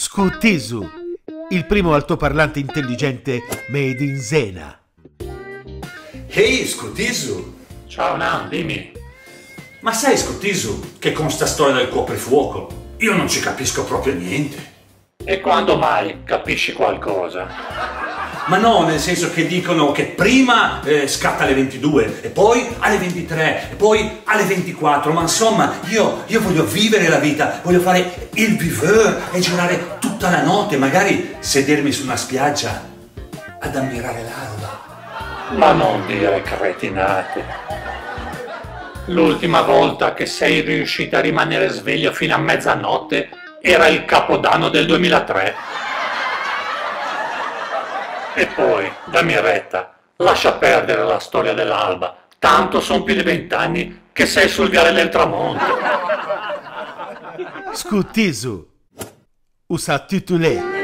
Scuttisu, il primo altoparlante intelligente made in Zena. Ehi, Scutisu! Ciao Nan, dimmi. Ma sai, Scutisu, che con sta storia del coprifuoco io non ci capisco proprio niente. E quando mai capisci qualcosa? Ma no, nel senso che dicono che prima eh, scatta alle 22 e poi alle 23 e poi alle 24, ma insomma io, io voglio vivere la vita, voglio fare il viveur e girare tutta la notte, magari sedermi su una spiaggia ad ammirare l'alba. Ma non dire cretinate. L'ultima volta che sei riuscita a rimanere sveglio fino a mezzanotte era il capodanno del 2003. E poi, dammi retta, lascia perdere la storia dell'alba. Tanto sono più di vent'anni che sei sul viale del tramonto. Scuttisu, usa titulè.